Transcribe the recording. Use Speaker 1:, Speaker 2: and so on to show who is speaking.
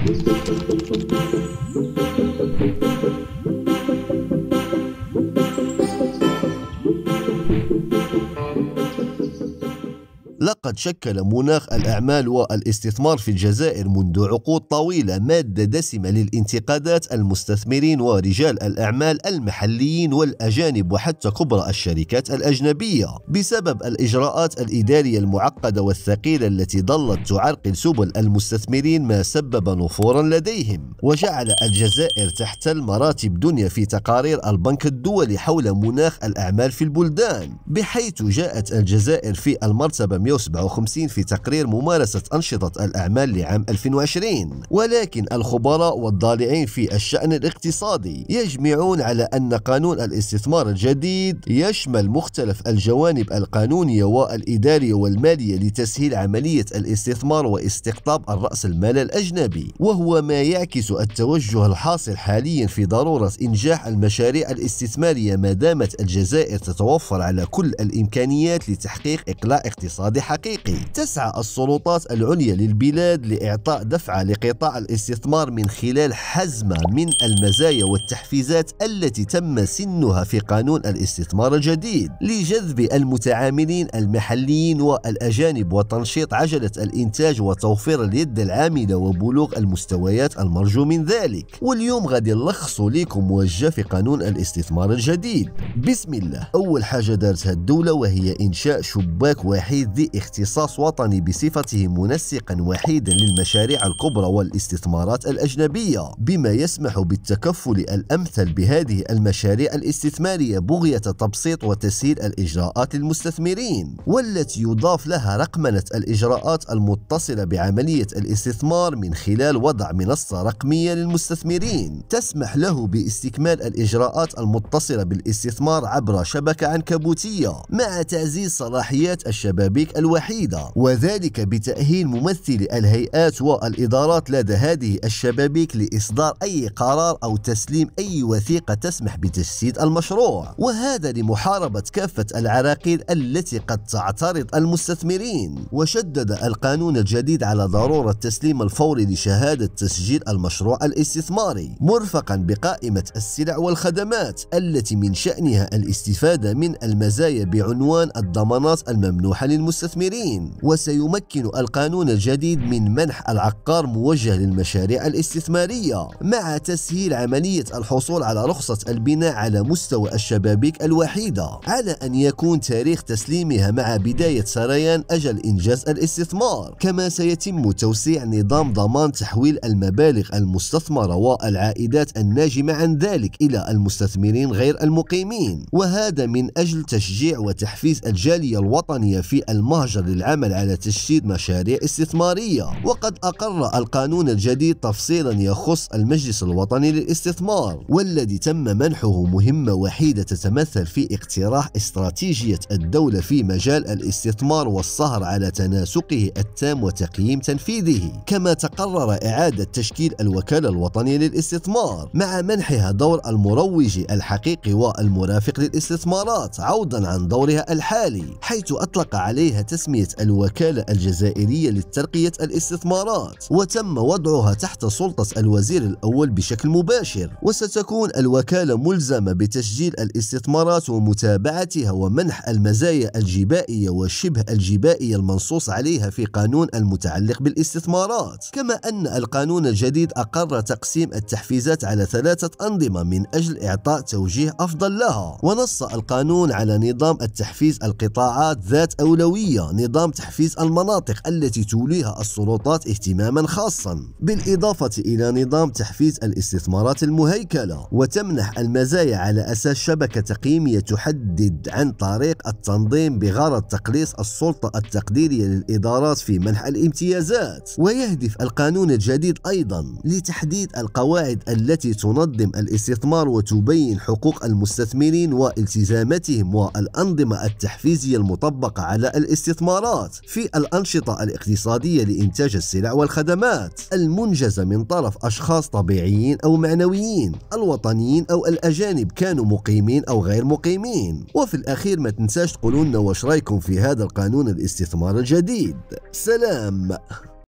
Speaker 1: Thank you. لقد شكل مناخ الأعمال والاستثمار في الجزائر منذ عقود طويلة مادة دسمة للانتقادات المستثمرين ورجال الأعمال المحليين والأجانب وحتى كبرى الشركات الأجنبية. بسبب الإجراءات الإدارية المعقدة والثقيلة التي ظلت تعرقل سبل المستثمرين ما سبب نفورا لديهم. وجعل الجزائر تحتل مراتب دنيا في تقارير البنك الدولي حول مناخ الأعمال في البلدان بحيث جاءت الجزائر في المرتبة 157 في تقرير ممارسة أنشطة الأعمال لعام 2020 ولكن الخبراء والضالعين في الشأن الاقتصادي يجمعون على أن قانون الاستثمار الجديد يشمل مختلف الجوانب القانونية والإدارية والمالية لتسهيل عملية الاستثمار واستقطاب الرأس المال الأجنبي وهو ما يعكس التوجه الحاصل حاليا في ضرورة إنجاح المشاريع الاستثمارية ما دامت الجزائر تتوفر على كل الإمكانيات لتحقيق إقلاع اقتصادي. حقيقي. تسعى السلطات العليا للبلاد لإعطاء دفعة لقطاع الاستثمار من خلال حزمة من المزايا والتحفيزات التي تم سنها في قانون الاستثمار الجديد لجذب المتعاملين المحليين والأجانب وتنشيط عجلة الإنتاج وتوفير اليد العاملة وبلوغ المستويات المرجو من ذلك. واليوم غادي نلخص لكم موجه في قانون الاستثمار الجديد. بسم الله. أول حاجة دارتها الدولة وهي إنشاء شباك وحيد ذي اختصاص وطني بصفته منسقا وحيدا للمشاريع الكبرى والاستثمارات الأجنبية بما يسمح بالتكفل الأمثل بهذه المشاريع الاستثمارية بغية تبسيط وتسهيل الإجراءات للمستثمرين والتي يضاف لها رقمنة الإجراءات المتصلة بعملية الاستثمار من خلال وضع منصة رقمية للمستثمرين. تسمح له باستكمال الإجراءات المتصلة بالاستثمار عبر شبكة عنكبوتية مع تعزيز صلاحيات الشبابيك الوحيدة وذلك بتأهيل ممثلي الهيئات والإدارات لدى هذه الشبابيك لإصدار أي قرار أو تسليم أي وثيقة تسمح بتجسيد المشروع. وهذا لمحاربة كافة العراقيل التي قد تعترض المستثمرين. وشدد القانون الجديد على ضرورة تسليم الفوري لشهادة تسجيل المشروع الاستثماري مرفقا بقائمة السلع والخدمات التي من شأنها الاستفادة من المزايا بعنوان الضمانات الممنوحة للمستثمرين. المستثمرين وسيمكن القانون الجديد من منح العقار موجه للمشاريع الاستثمارية. مع تسهيل عملية الحصول على رخصة البناء على مستوى الشبابيك الوحيدة على أن يكون تاريخ تسليمها مع بداية سريان أجل إنجاز الاستثمار. كما سيتم توسيع نظام ضمان تحويل المبالغ المستثمرة والعائدات الناجمة عن ذلك إلى المستثمرين غير المقيمين. وهذا من أجل تشجيع وتحفيز الجالية الوطنية في المهر مهجر للعمل على تشييد مشاريع استثمارية وقد أقر القانون الجديد تفصيلا يخص المجلس الوطني للاستثمار والذي تم منحه مهمة وحيدة تتمثل في اقتراح استراتيجية الدولة في مجال الاستثمار والسهر على تناسقه التام وتقييم تنفيذه. كما تقرر إعادة تشكيل الوكالة الوطنية للاستثمار مع منحها دور المروج الحقيقي والمرافق للاستثمارات عوضا عن دورها الحالي حيث أطلق عليها تسمية الوكالة الجزائرية للترقية الاستثمارات. وتم وضعها تحت سلطة الوزير الأول بشكل مباشر. وستكون الوكالة ملزمة بتسجيل الاستثمارات ومتابعتها ومنح المزايا الجبائية والشبه الجبائية المنصوص عليها في قانون المتعلق بالاستثمارات. كما أن القانون الجديد أقر تقسيم التحفيزات على ثلاثة أنظمة من أجل إعطاء توجيه أفضل لها. ونص القانون على نظام التحفيز القطاعات ذات أولوية. نظام تحفيز المناطق التي توليها السلطات اهتماما خاصا بالإضافة إلى نظام تحفيز الاستثمارات المهيكلة وتمنح المزايا على أساس شبكة تقييمية تحدد عن طريق التنظيم بغرض تقليص السلطة التقديرية للإدارات في منح الامتيازات. ويهدف القانون الجديد أيضا لتحديد القواعد التي تنظم الاستثمار وتبين حقوق المستثمرين والتزاماتهم والأنظمة التحفيزية المطبقة على الاستثمار. الاستثمارات في الأنشطة الاقتصادية لإنتاج السلع والخدمات المنجزة من طرف أشخاص طبيعيين أو معنويين الوطنيين أو الأجانب كانوا مقيمين أو غير مقيمين. وفي الأخير ما تنساش تقولوا لنا واش رأيكم في هذا القانون الاستثمار الجديد. سلام!